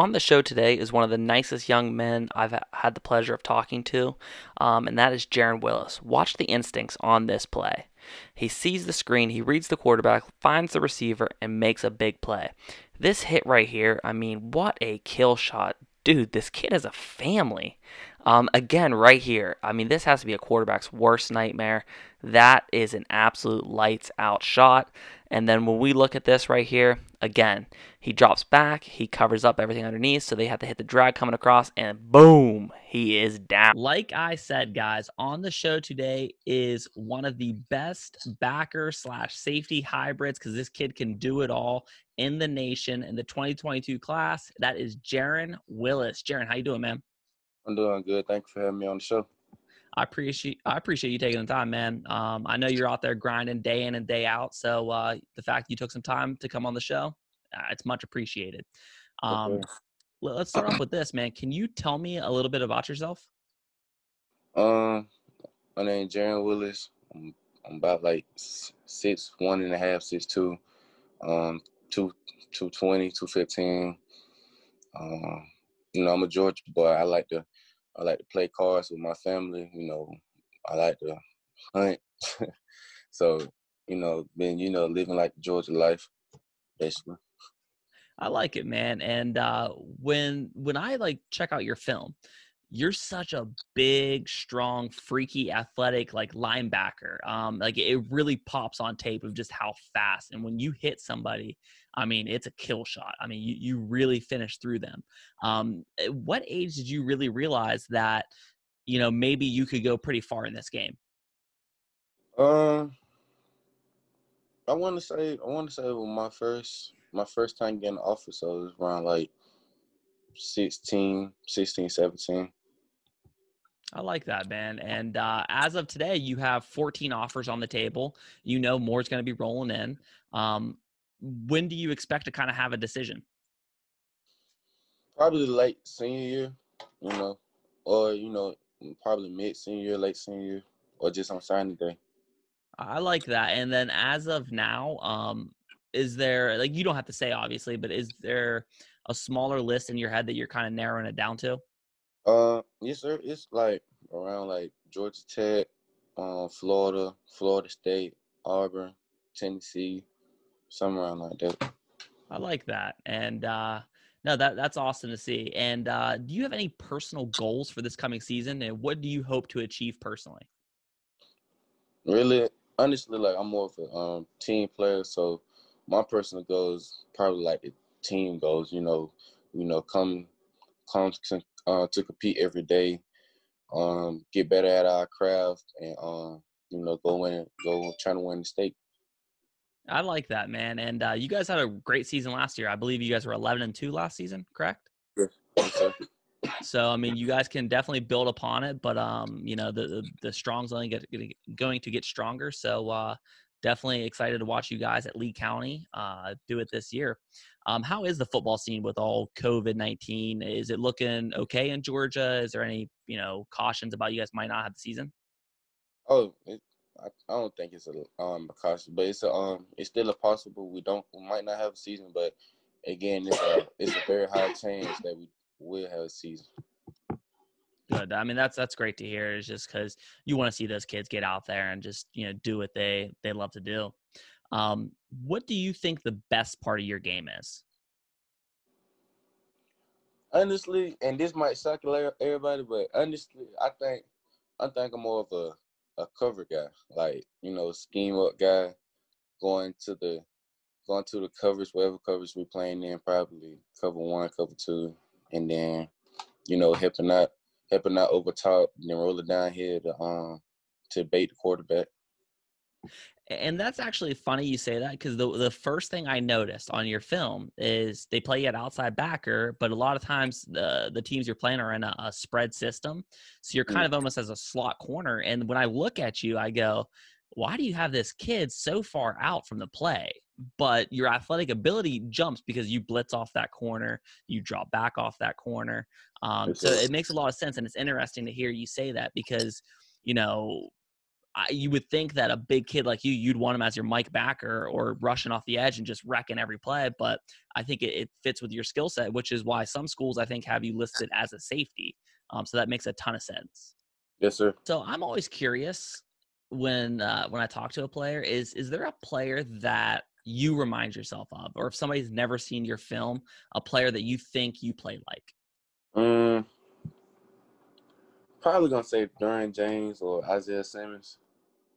on the show today is one of the nicest young men I've had the pleasure of talking to, um, and that is Jaron Willis. Watch the instincts on this play. He sees the screen, he reads the quarterback, finds the receiver, and makes a big play. This hit right here, I mean, what a kill shot. Dude, this kid has a family. Um, again, right here, I mean, this has to be a quarterback's worst nightmare. That is an absolute lights out shot. And then when we look at this right here, again, he drops back, he covers up everything underneath, so they have to hit the drag coming across, and boom, he is down. Like I said, guys, on the show today is one of the best backer slash safety hybrids because this kid can do it all in the nation in the 2022 class. That is Jaron Willis. Jaron, how you doing, man? I'm doing good. Thank you for having me on the show. I appreciate I appreciate you taking the time, man. Um, I know you're out there grinding day in and day out, so uh, the fact that you took some time to come on the show, uh, it's much appreciated. Um, okay. Let's start off with this, man. Can you tell me a little bit about yourself? Um, my name is Jaron Willis. I'm, I'm about like six one and a half, six two, um, two two twenty, two fifteen. Um, you know, I'm a Georgia boy. I like to I like to play cards with my family. You know, I like to hunt. so, you know, been you know living like Georgia life, basically. I like it, man. And uh, when when I like check out your film, you're such a big, strong, freaky, athletic like linebacker. Um, like it really pops on tape of just how fast. And when you hit somebody, I mean, it's a kill shot. I mean, you you really finish through them. Um, what age did you really realize that, you know, maybe you could go pretty far in this game? Um, I want to say I want to say well, my first my first time getting office, so it was around like 16, 16, 17. I like that, man. And uh, as of today, you have 14 offers on the table. You know more is going to be rolling in. Um, when do you expect to kind of have a decision? Probably late senior year, you know, or you know, probably mid senior year, late senior year, or just on signing day. I like that. And then as of now, um, is there like you don't have to say obviously, but is there a smaller list in your head that you're kind of narrowing it down to? Uh, yes, sir. It's like around like Georgia Tech, um, Florida, Florida State, Auburn, Tennessee, somewhere around like that. I like that, and uh, no, that that's awesome to see. And uh, do you have any personal goals for this coming season, and what do you hope to achieve personally? Really, honestly, like I'm more of a um, team player, so my personal goals probably like the team goals. You know, you know, come come to, uh, to compete every day, um, get better at our craft, and um, you know, go win, go trying to win the state. I like that, man. And uh, you guys had a great season last year. I believe you guys were 11 and two last season, correct? Yes. So I mean, you guys can definitely build upon it, but um, you know, the the, the strong's only get, get, going to get stronger. So uh, definitely excited to watch you guys at Lee County uh, do it this year. Um, how is the football scene with all COVID nineteen? Is it looking okay in Georgia? Is there any you know cautions about you guys might not have the season? Oh, it, I, I, don't think it's a um caution, but it's a, um it's still a possible. We don't we might not have a season, but again, it's a it's a very high chance that we will have a season. Good. I mean, that's that's great to hear. Is just because you want to see those kids get out there and just you know do what they they love to do. Um, what do you think the best part of your game is? Honestly, and this might shock everybody, but honestly, I think I think I'm more of a, a cover guy. Like, you know, scheme up guy, going to the going to the covers, whatever covers we playing in, probably cover one, cover two, and then, you know, helping out helping out over top, and then roll it down here to um to bait the quarterback. And that's actually funny you say that because the the first thing I noticed on your film is they play you at outside backer, but a lot of times the the teams you're playing are in a, a spread system, so you're kind mm. of almost as a slot corner. And when I look at you, I go, "Why do you have this kid so far out from the play?" But your athletic ability jumps because you blitz off that corner, you drop back off that corner. Um, so it makes a lot of sense, and it's interesting to hear you say that because you know I, you would think that a big kid like you, you'd want him as your Mike backer or rushing off the edge and just wrecking every play. But I think it, it fits with your skill set, which is why some schools I think have you listed as a safety. Um, so that makes a ton of sense. Yes, sir. So I'm always curious when uh, when I talk to a player is is there a player that you remind yourself of, or if somebody's never seen your film, a player that you think you play like? Um, probably gonna say Derwin James or Isaiah Simmons.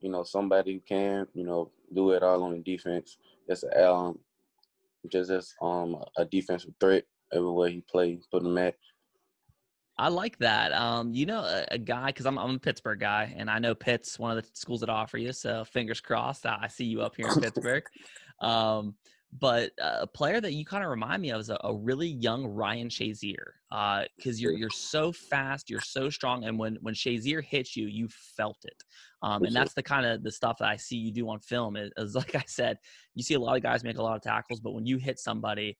You know, somebody who can, you know, do it all on the defense. Just um, just as um a defensive threat everywhere he plays, put him at. I like that. Um, you know, a, a guy because I'm I'm a Pittsburgh guy, and I know Pitt's one of the schools that offer you. So fingers crossed. I, I see you up here in Pittsburgh. Um, but uh, a player that you kind of remind me of is a, a really young Ryan Shazier, because uh, you're you're so fast, you're so strong, and when when Shazier hits you, you felt it. Um, and that's the kind of the stuff that I see you do on film. Is, is like I said, you see a lot of guys make a lot of tackles, but when you hit somebody,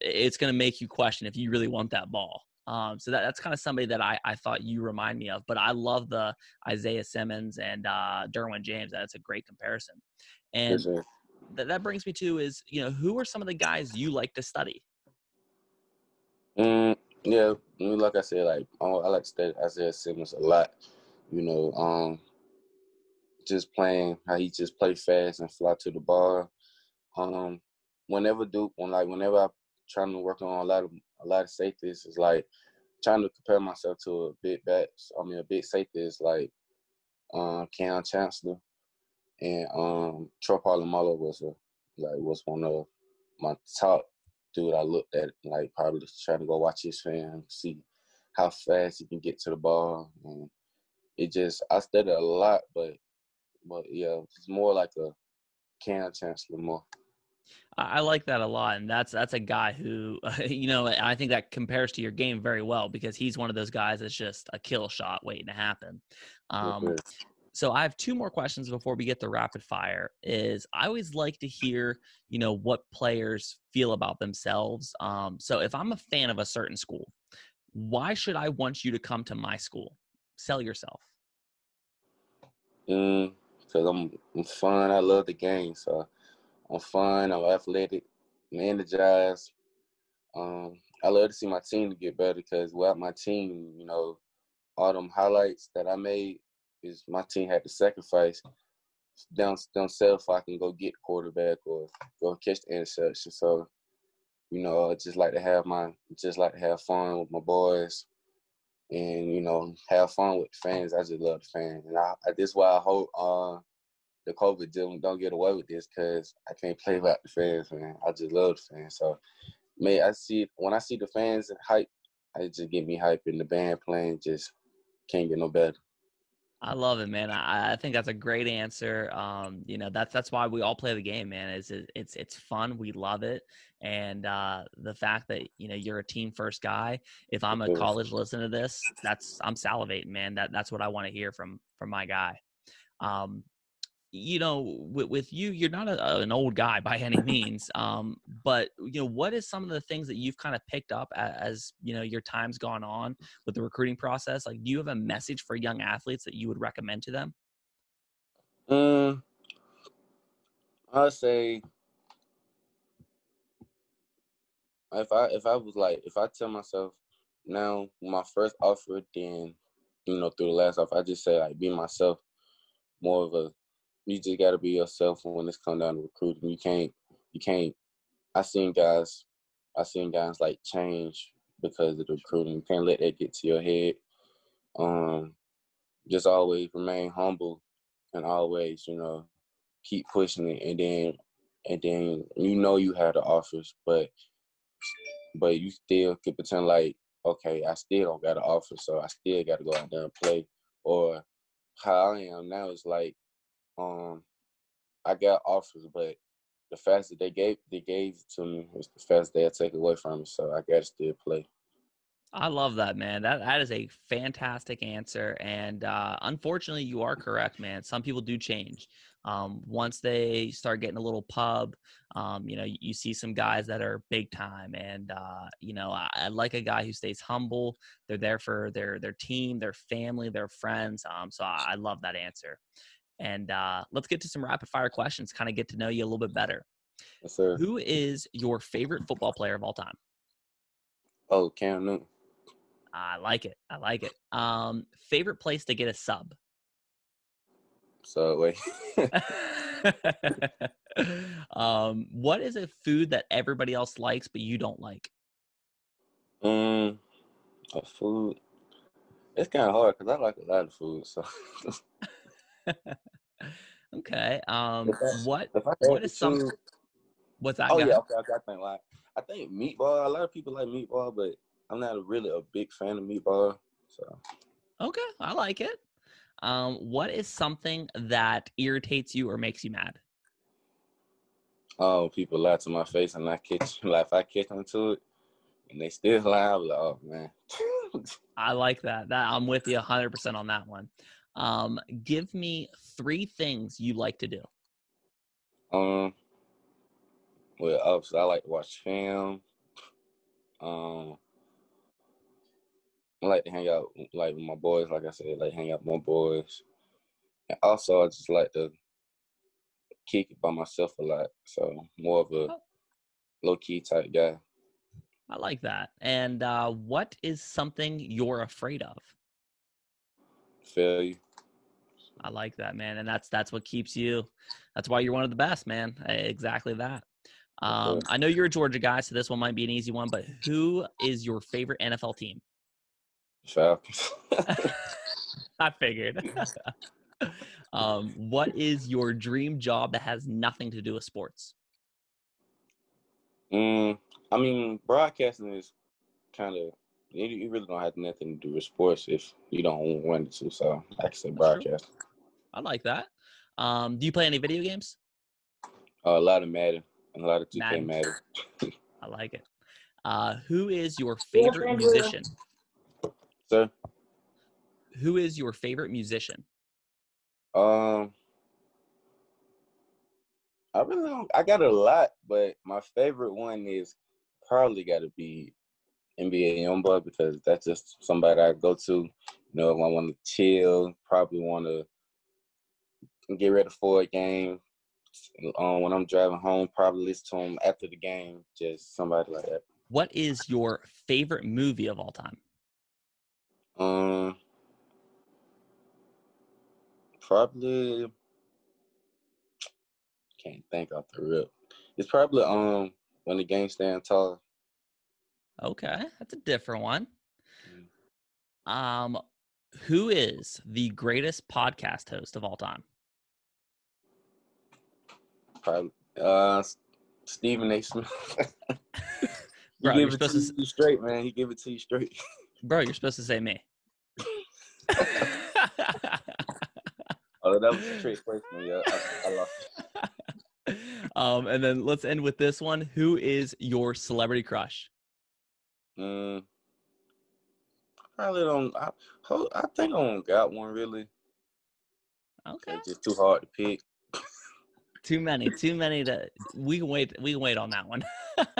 it's going to make you question if you really want that ball. Um, so that, that's kind of somebody that I, I thought you remind me of. But I love the Isaiah Simmons and uh, Derwin James. That's a great comparison. And that, that brings me to is, you know, who are some of the guys you like to study? Mm, yeah, like I said, like I like to study Isaiah Simmons a lot. You know, um, just playing how he just play fast and fly to the ball. Um, whenever Duke, when like whenever I trying to work on a lot of a lot of safeties, is like trying to compare myself to a big back. I mean, a big safety is like um, Kam Chancellor and um Troy Polamalu was a like was one of my top dude I looked at like probably trying to go watch his film, see how fast he can get to the ball and it just I studied a lot but but yeah, it's more like a Kam Chancellor more. I like that a lot, and that's that's a guy who, you know, I think that compares to your game very well because he's one of those guys that's just a kill shot waiting to happen. Um, so I have two more questions before we get to rapid fire. Is I always like to hear, you know, what players feel about themselves. Um, so if I'm a fan of a certain school, why should I want you to come to my school? Sell yourself. Mm, because I'm, I'm fun. I love the game. So I'm fun. I'm athletic. I'm energized. Um, I love to see my team to get better because without my team, you know, all them highlights that I made is my team had to sacrifice down themselves so I can go get quarterback or go catch the interception. So, you know, I just like to have my just like to have fun with my boys and, you know, have fun with the fans. I just love the fans. And I, I this is why I hope uh the COVID don't don't get away with this because I can't play without the fans, man. I just love the fans. So, man, I see when I see the fans hype, I just get me hype, and the band playing just can't get no better. I love it, man. I, I think that's a great answer. Um, you know, that's that's why we all play the game, man. Is it, it's it's fun. We love it, and uh, the fact that you know you're a team first guy. If I'm a college listening to this, that's I'm salivating, man. That that's what I want to hear from from my guy. Um, you know, with, with you, you're not a, an old guy by any means. Um, but you know, what is some of the things that you've kind of picked up as, as, you know your time's gone on with the recruiting process? Like, do you have a message for young athletes that you would recommend to them? Um, I'd say if I if I was like if I tell myself now my first offer, then you know through the last offer, I just say like be myself, more of a you just got to be yourself when it's come down to recruiting. You can't, you can't. I seen guys, I seen guys like change because of the recruiting. You can't let that get to your head. Um, just always remain humble and always, you know, keep pushing it. And then, and then you know you have the offers, but but you still can pretend like, okay, I still don't got an offer, so I still got to go out there and play. Or how I am now is like um, I got offers, but the fast that they gave they gave to me was the fast they take away from me. So I got to still play. I love that, man. That that is a fantastic answer, and uh, unfortunately, you are correct, man. Some people do change. Um, once they start getting a little pub, um, you know, you, you, see some guys that are big time, and uh, you know, I, I, like a guy who stays humble. They're there for their their team, their family, their friends. Um, so I, I love that answer. And uh, let's get to some rapid fire questions, kind of get to know you a little bit better. Yes, sir. Who is your favorite football player of all time? Oh, Cam Newton. I like it. I like it. Um, favorite place to get a sub? Subway. um, what is a food that everybody else likes but you don't like? um, a food. It's kind of hard because I like a lot of food. So okay. Um, what what is some? choose- What's that? Oh Go yeah, okay. I think like I think meatball. A lot of people like meatball, but I'm not a, really a big fan of meatball. So Okay, I like it. Um, what is something that irritates you or makes you mad? oh, people lie to my face and I catch like if I catch them to it and they still lie, I'm like, oh man. I like that. That I'm with you 100% on that one. Um, give me three things you like to do. um, well, obviously I like to watch film. Um, I like to hang out like with my boys. Like I said, like hang out with my boys. And also, I just like to kick it by myself a lot. So more of a Oh. low key type guy. I like that. And uh, what is something you're afraid of? Failure. I like that, man. And that's that's what keeps you. That's why you're one of the best, man. Exactly that. Um. I know you're a Georgia guy, so this one might be an easy one. But who is your favorite NFL team? Falcons. I figured. um, what is your dream job that has nothing to do with sports? mm, I mean, broadcasting is kind of you, you really don't have nothing to do with sports if you don't want it to. So I can say broadcast. I like that. Um, do you play any video games? Uh, a lot of Madden and a lot of 2K Madden. Madden. I like it. Uh, who is your favorite musician? Sir, Who is your favorite musician? um, I really don't. I got a lot, but my favorite one is probably got to be NBA YoungBoy because that's just somebody I go to. You know, if I want to chill, probably want to get ready for a game. Um, when I'm driving home, probably listen to him after the game. Just somebody like that. What is your favorite movie of all time? Um, probably can't think off the rip. It's probably um when the game stand tall. Okay, that's a different one. Mm. Um, who is the greatest podcast host of all time? Probably uh Stephen A. Smith. he Bro, give you're it supposed to to you straight, man. He give it to you straight. Bro, you're supposed to say me. oh, that was a trick question. Yeah, I, I lost. um, and then let's end with this one. Who is your celebrity crush? Mm, probably don't. I, ho- I think I don't got one really. Okay. It's just too hard to pick. Too many, too many to we can wait we can wait on that one.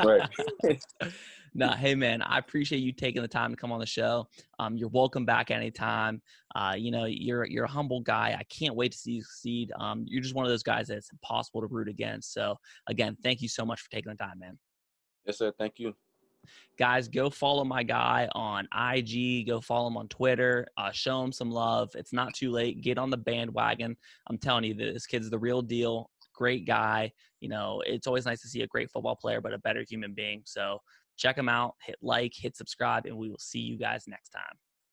Right. nah, hey man, I appreciate you taking the time to come on the show. Um, you're welcome back anytime. Uh, you know, you're you're a humble guy. I can't wait to see you succeed. Um, you're just one of those guys that's impossible to root against. So again, thank you so much for taking the time, man. yes, sir. Thank you. Guys, go follow my guy on IG. Go follow him on Twitter. Uh, show him some love. It's not too late. Get on the bandwagon. I'm telling you, this kid's the real deal. Great guy. You know, it's always nice to see a great football player, but a better human being. So check him out. Hit like, hit subscribe, and we will see you guys next time.